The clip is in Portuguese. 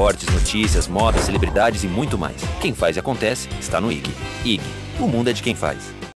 esportes, notícias, moda, celebridades e muito mais. Quem faz e acontece está no IG. IG, o mundo é de quem faz.